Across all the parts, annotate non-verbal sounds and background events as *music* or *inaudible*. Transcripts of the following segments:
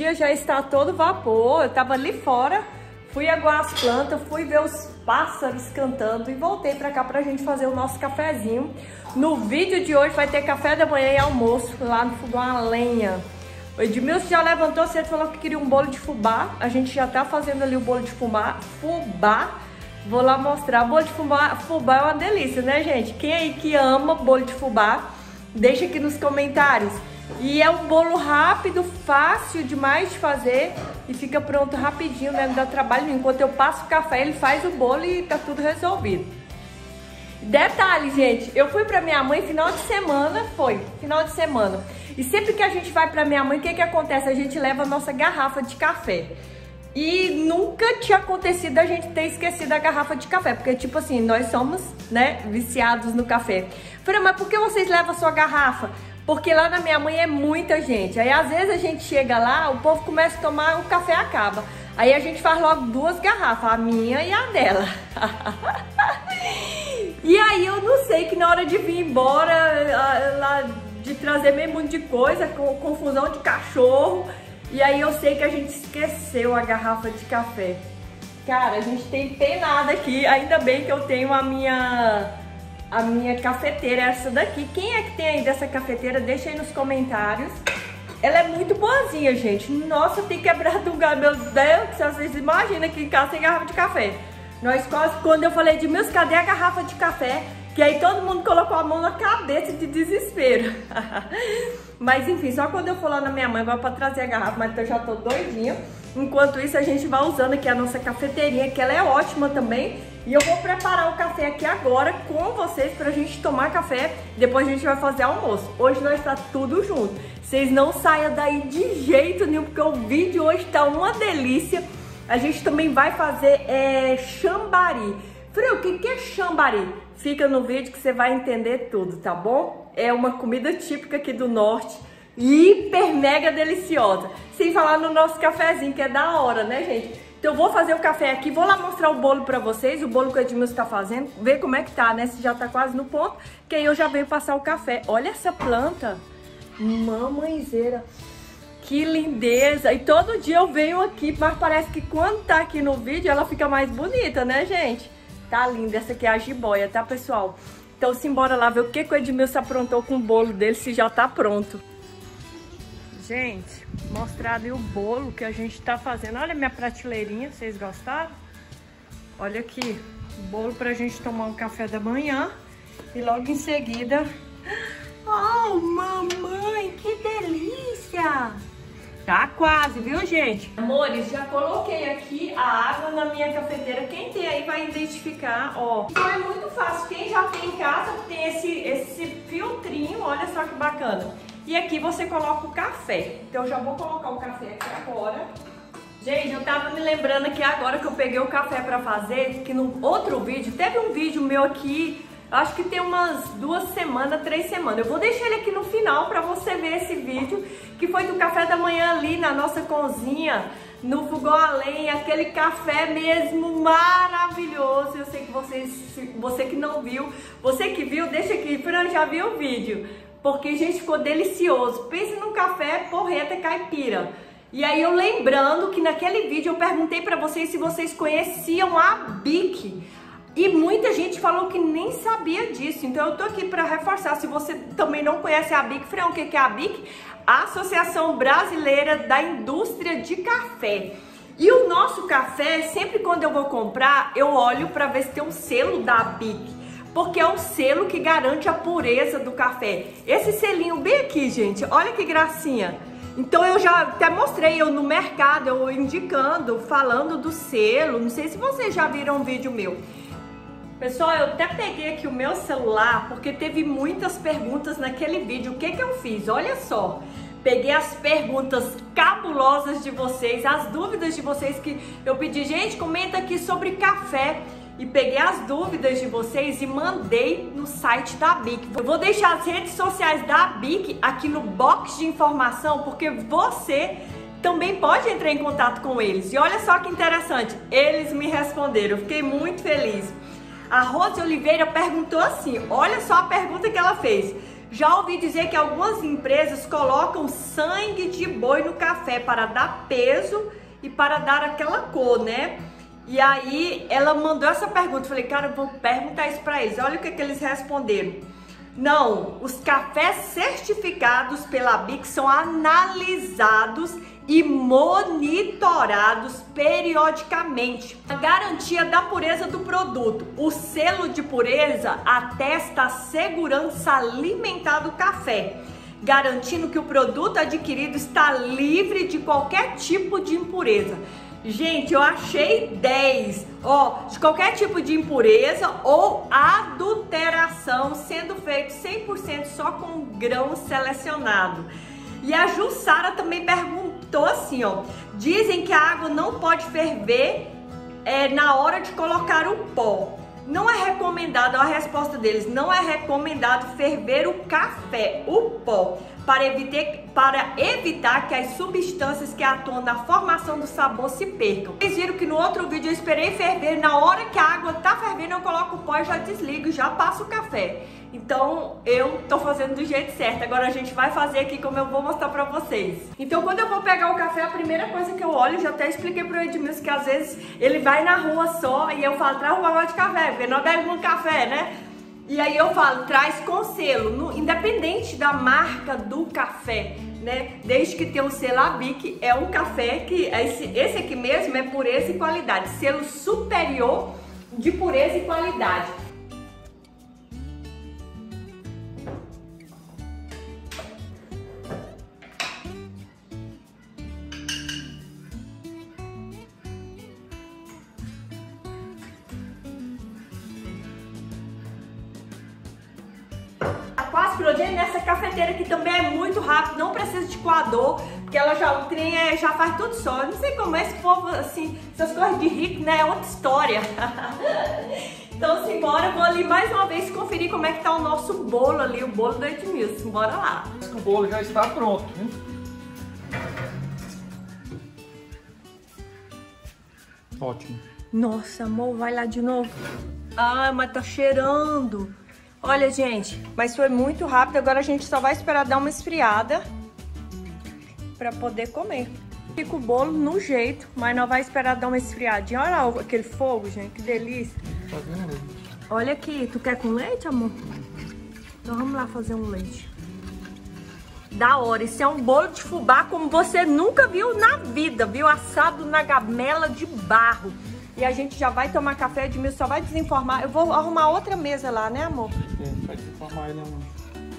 Dia já está todo vapor, eu tava ali fora, fui aguar as plantas, fui ver os pássaros cantando e voltei pra cá pra gente fazer o nosso cafezinho. No vídeo de hoje vai ter café da manhã e almoço lá no fogão a lenha. O Edmilson já levantou cedo e falou que queria um bolo de fubá. A gente já tá fazendo ali o bolo de fubá. Fubá. Vou lá mostrar. Bolo de fubá, fubá é uma delícia, né, gente? Quem aí que ama bolo de fubá, deixa aqui nos comentários. E é um bolo rápido, fácil demais de fazer e fica pronto rapidinho, né? Não dá trabalho Enquanto eu passo o café, ele faz o bolo e tá tudo resolvido. Detalhe, gente, eu fui pra minha mãe final de semana, foi, final de semana. E sempre que a gente vai pra minha mãe, o que que acontece? A gente leva a nossa garrafa de café. E nunca tinha acontecido a gente ter esquecido a garrafa de café, porque tipo assim, nós somos, né, viciados no café. Falei, mas por que vocês levam a sua garrafa? Porque lá na minha mãe é muita gente. Aí às vezes a gente chega lá, o povo começa a tomar, o café acaba. Aí a gente faz logo duas garrafas, a minha e a dela. *laughs* e aí eu não sei que na hora de vir embora, lá de trazer meio monte de coisa, com confusão de cachorro. E aí eu sei que a gente esqueceu a garrafa de café. Cara, a gente tem penada aqui, ainda bem que eu tenho a minha a minha cafeteira, essa daqui. Quem é que tem aí dessa cafeteira? Deixa aí nos comentários. Ela é muito boazinha, gente. Nossa, tem quebrado um galho. Meu Deus, vocês imaginam aqui em casa tem garrafa de café. Nós quase, quando eu falei de meus, cadê a garrafa de café? Que aí todo mundo colocou a mão na cabeça de desespero. *laughs* mas enfim, só quando eu for lá na minha mãe, vai pra trazer a garrafa, mas eu já tô doidinha. Enquanto isso, a gente vai usando aqui a nossa cafeteirinha, que ela é ótima também. E eu vou preparar o café aqui agora com vocês pra gente tomar café. Depois a gente vai fazer almoço. Hoje nós tá tudo junto. Vocês não saiam daí de jeito nenhum, porque o vídeo hoje tá uma delícia. A gente também vai fazer é, chambari. Frio, o que, que é chambari? Fica no vídeo que você vai entender tudo, tá bom? É uma comida típica aqui do norte hiper mega deliciosa. Sem falar no nosso cafezinho, que é da hora, né, gente? Então eu vou fazer o café aqui, vou lá mostrar o bolo pra vocês, o bolo que o Edmilson tá fazendo, ver como é que tá, né, se já tá quase no ponto, que aí eu já venho passar o café. Olha essa planta, mamãezeira, que lindeza! E todo dia eu venho aqui, mas parece que quando tá aqui no vídeo ela fica mais bonita, né, gente? Tá linda, essa aqui é a jiboia, tá, pessoal? Então simbora lá ver o que, que o Edmilson aprontou com o bolo dele, se já tá pronto. Gente, mostrar ali o bolo que a gente tá fazendo. Olha minha prateleirinha, vocês gostaram? Olha aqui, bolo pra gente tomar um café da manhã. E logo em seguida... Oh, mamãe, que delícia! Tá quase, viu, gente? Amores, já coloquei aqui a água na minha cafeteira. Quem tem aí vai identificar, ó. Então é muito fácil. Quem já tem em casa tem esse, esse filtrinho, olha só que bacana. E aqui você coloca o café. Então eu já vou colocar o café aqui agora. Gente, eu tava me lembrando aqui agora que eu peguei o café pra fazer, que no outro vídeo, teve um vídeo meu aqui, acho que tem umas duas semanas, três semanas. Eu vou deixar ele aqui no final pra você ver esse vídeo, que foi do café da manhã ali na nossa cozinha, no fogão a lenha, aquele café mesmo maravilhoso. Eu sei que vocês, você que não viu, você que viu, deixa aqui, Fran já viu o vídeo porque, gente, ficou delicioso. Pense num café porreta caipira. E aí eu lembrando que naquele vídeo eu perguntei para vocês se vocês conheciam a BIC. E muita gente falou que nem sabia disso. Então eu tô aqui para reforçar. Se você também não conhece a BIC, Freão, o que é a BIC? A Associação Brasileira da Indústria de Café. E o nosso café, sempre quando eu vou comprar, eu olho para ver se tem um selo da BIC porque é o selo que garante a pureza do café. Esse selinho bem aqui, gente, olha que gracinha. Então eu já até mostrei eu no mercado, eu indicando, falando do selo. Não sei se vocês já viram um vídeo meu. Pessoal, eu até peguei aqui o meu celular porque teve muitas perguntas naquele vídeo. O que que eu fiz? Olha só. Peguei as perguntas cabulosas de vocês, as dúvidas de vocês que eu pedi, gente, comenta aqui sobre café e peguei as dúvidas de vocês e mandei no site da BIC. Eu vou deixar as redes sociais da BIC aqui no box de informação, porque você também pode entrar em contato com eles. E olha só que interessante, eles me responderam, fiquei muito feliz. A Rose Oliveira perguntou assim, olha só a pergunta que ela fez. Já ouvi dizer que algumas empresas colocam sangue de boi no café para dar peso e para dar aquela cor, né? E aí ela mandou essa pergunta. Falei, cara, eu vou perguntar isso para eles. Olha o que, que eles responderam. Não, os cafés certificados pela BIC são analisados e monitorados periodicamente. A garantia da pureza do produto. O selo de pureza atesta a segurança alimentar do café, garantindo que o produto adquirido está livre de qualquer tipo de impureza. Gente, eu achei 10, ó, de qualquer tipo de impureza ou adulteração, sendo feito 100% só com grão selecionado. E a Jussara também perguntou assim, ó, dizem que a água não pode ferver é, na hora de colocar o pó. Não é recomendado, a resposta deles, não é recomendado ferver o café, o pó, para evitar, para evitar que as substâncias que atuam na formação do sabor se percam. Vocês viram que no outro vídeo eu esperei ferver, na hora que a água tá fervendo eu coloco o pó e já desligo, já passo o café. Então eu tô fazendo do jeito certo. Agora a gente vai fazer aqui como eu vou mostrar pra vocês. Então quando eu vou pegar o café, a primeira coisa que eu olho, já até expliquei pro Edmilson que às vezes ele vai na rua só e eu falo, traz um bagulho de café, porque nós bebemos café, né? E aí eu falo, traz com selo, no, independente da marca do café, né? Desde que tenha o selo ABIC, é um café que, esse, esse aqui mesmo é pureza e qualidade, selo superior de pureza e qualidade. Rápido, não precisa de coador, porque ela já, o trem é, já faz tudo só. Eu não sei como é esse povo, assim, essas coisas de rico, né? É outra história. *laughs* então, simbora, vou ali mais uma vez conferir como é que tá o nosso bolo ali, o bolo do Edmilson. Bora lá. O bolo já está pronto, hein? Ótimo. Nossa, amor, vai lá de novo. Ah, mas tá cheirando. Olha, gente, mas foi muito rápido. Agora a gente só vai esperar dar uma esfriada para poder comer. Fica o bolo no jeito, mas não vai esperar dar uma esfriadinha. Olha lá aquele fogo, gente, que delícia. Olha aqui, tu quer com leite, amor? Então vamos lá fazer um leite. Da hora, isso é um bolo de fubá como você nunca viu na vida, viu? Assado na gamela de barro. E a gente já vai tomar café, Edmilson só vai desinformar. Eu vou arrumar outra mesa lá, né, amor? É, vai desinformar ele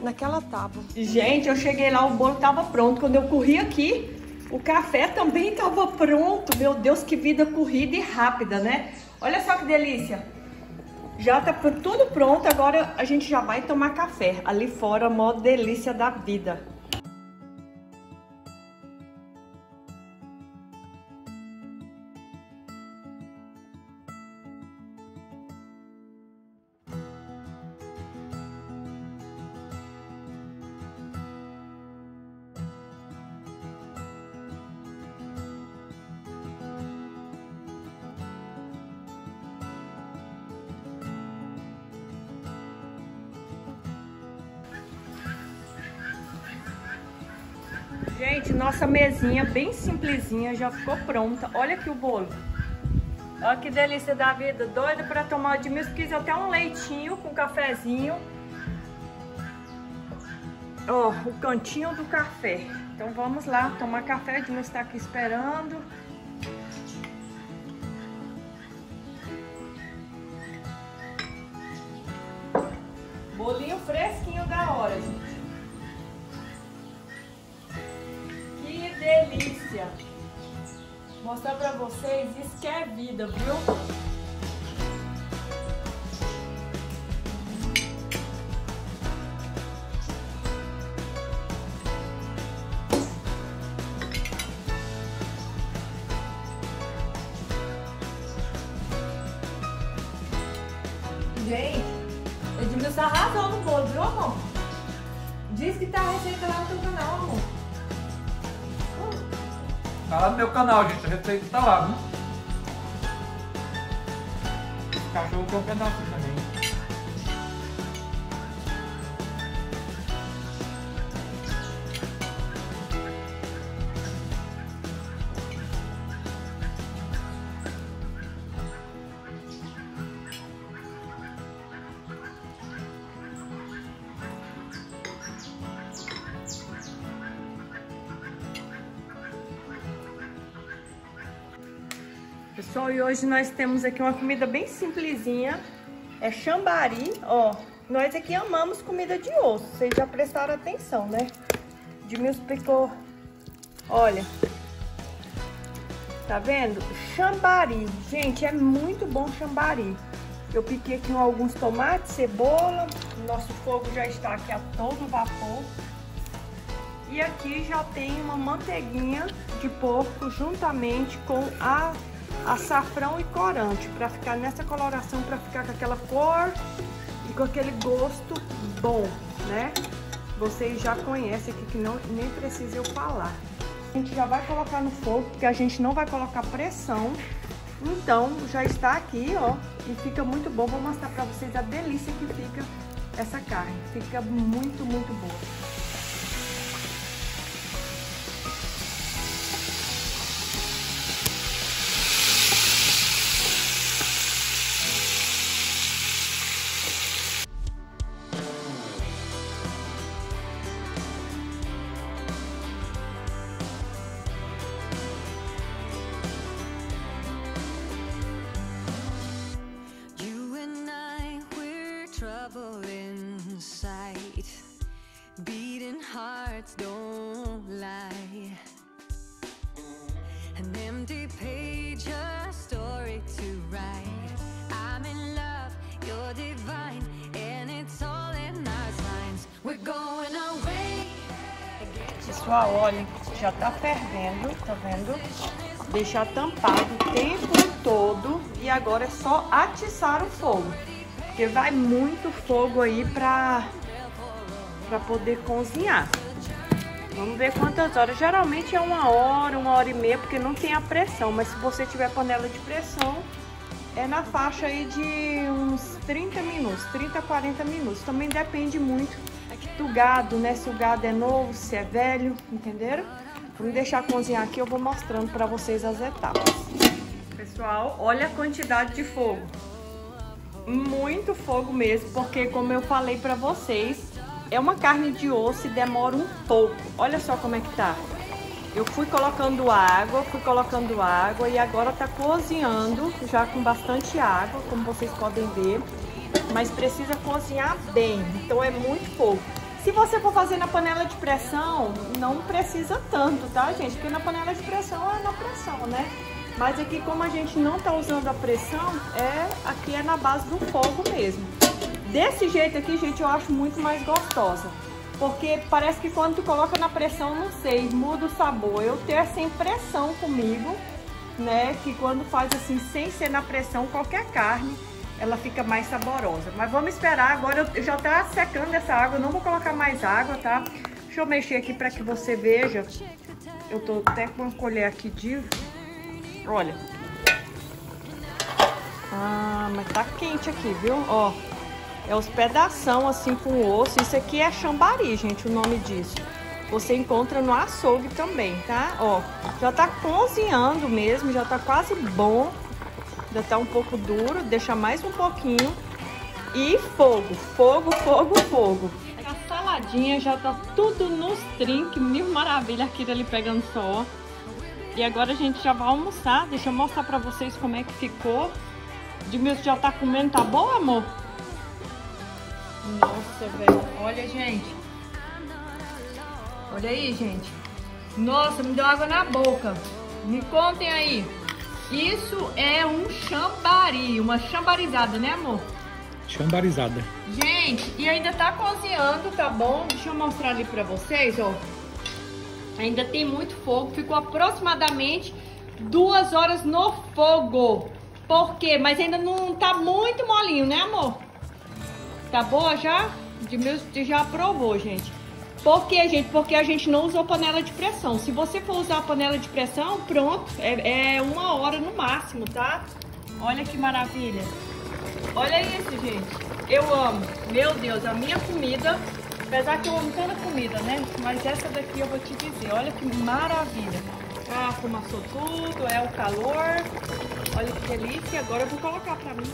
Naquela tábua. Gente, eu cheguei lá, o bolo tava pronto. Quando eu corri aqui, o café também tava pronto. Meu Deus, que vida corrida e rápida, né? Olha só que delícia. Já tá tudo pronto, agora a gente já vai tomar café. Ali fora, mó delícia da vida. Gente, nossa mesinha bem simplesinha já ficou pronta. Olha aqui o bolo. Olha que delícia da vida. Doida para tomar de misto. Quis até um leitinho com cafezinho. Ó, oh, o cantinho do café. Então vamos lá tomar café. De está aqui esperando. Mostrar pra vocês, isso que é vida, viu? Tá lá no meu canal, gente. A receita tá lá, viu? Cachorro tem um pedaço também. Pessoal, e hoje nós temos aqui uma comida bem simplesinha. É chambari, ó. Nós aqui amamos comida de osso. Vocês já prestaram atenção, né? Edmilson picou. Olha. Tá vendo? Chambari. Gente, é muito bom chambari. Eu piquei aqui alguns tomates, cebola. Nosso fogo já está aqui a todo vapor. E aqui já tem uma manteiguinha de porco juntamente com a açafrão e corante, para ficar nessa coloração, para ficar com aquela cor e com aquele gosto bom, né? Vocês já conhecem aqui que não, nem precisa eu falar. A gente já vai colocar no fogo, porque a gente não vai colocar pressão. Então, já está aqui, ó, e fica muito bom. Vou mostrar para vocês a delícia que fica essa carne. Fica muito, muito boa. Pessoal, olha, já tá fervendo, tá vendo? Deixar tampado o tempo todo e agora é só atiçar o fogo. Porque vai muito fogo aí pra, pra poder cozinhar. Vamos ver quantas horas. Geralmente é uma hora, uma hora e meia, porque não tem a pressão. Mas se você tiver panela de pressão, é na faixa aí de uns 30 minutos, 30 a 40 minutos. Também depende muito do gado, né? Se o gado é novo, se é velho, entenderam? Vamos deixar cozinhar aqui, eu vou mostrando para vocês as etapas. Pessoal, olha a quantidade de fogo muito fogo mesmo, porque como eu falei pra vocês, é uma carne de osso e demora um pouco. Olha só como é que tá. Eu fui colocando água, fui colocando água e agora tá cozinhando já com bastante água, como vocês podem ver. Mas precisa cozinhar bem, então é muito fogo. Se você for fazer na panela de pressão, não precisa tanto, tá, gente? Porque na panela de pressão é na pressão, né? Mas aqui, como a gente não tá usando a pressão, é aqui é na base do fogo mesmo. Desse jeito aqui, gente, eu acho muito mais gostosa. Porque parece que quando tu coloca na pressão, não sei, muda o sabor. Eu tenho sem pressão comigo, né? Que quando faz assim, sem ser na pressão, qualquer carne, ela fica mais saborosa. Mas vamos esperar, agora eu já tá secando essa água, eu não vou colocar mais água, tá? Deixa eu mexer aqui para que você veja. Eu tô até com uma colher aqui de Olha. Ah, mas tá quente aqui, viu? Ó, é os pedação assim com osso. Isso aqui é chambari, gente, o nome disso. Você encontra no açougue também, tá? Ó, já tá cozinhando mesmo, já tá quase bom. Já tá um pouco duro, deixa mais um pouquinho. E fogo, fogo, fogo, fogo. A saladinha já tá tudo nos trinques, mil maravilha, aquilo ali pegando só. E agora a gente já vai almoçar. Deixa eu mostrar pra vocês como é que ficou. Edmilson já tá comendo, tá bom, amor? Nossa, velho. Olha, gente. Olha aí, gente. Nossa, me deu água na boca. Me contem aí. Isso é um chambari, uma chambarizada, né, amor? Chambarizada. Gente, e ainda tá cozinhando, tá bom? Deixa eu mostrar ali pra vocês, ó. Ainda tem muito fogo. Ficou aproximadamente duas horas no fogo. Por quê? Mas ainda não tá muito molinho, né, amor? Tá boa já? De meus já aprovou, gente. Por quê, gente? Porque a gente não usou panela de pressão. Se você for usar a panela de pressão, pronto. É, é uma hora no máximo, tá? Olha que maravilha. Olha isso, gente. Eu amo. Meu Deus, a minha comida Apesar que eu amo toda comida, né? Mas essa daqui eu vou te dizer, olha que maravilha. Ah, fumaçou tudo, é o calor. Olha que delícia. Agora eu vou colocar pra mim.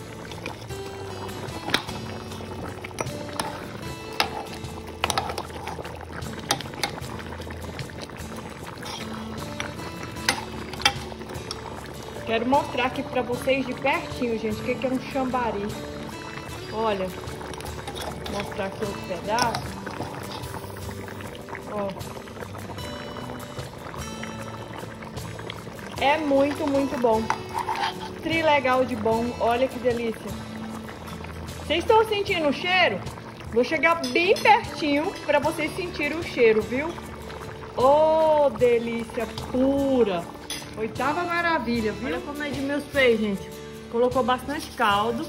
Quero mostrar aqui pra vocês de pertinho, gente, o que, é um chambari. Olha, vou mostrar aqui outro pedaço. Ó. É muito, muito bom. Trilegal de bom, olha que delícia. Vocês estão sentindo o cheiro? Vou chegar bem pertinho para vocês sentirem o cheiro, viu? Oh, delícia pura! Oitava maravilha, viu? Olha como é de meus peixes, gente. Colocou bastante caldo.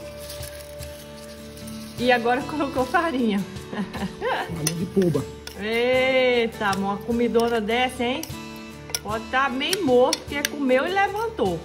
E agora *laughs* colocou farinha. Farinha de puba. Eita, uma comidona dessa, hein? Pode estar tá bem morto, porque comeu e levantou.